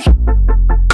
look.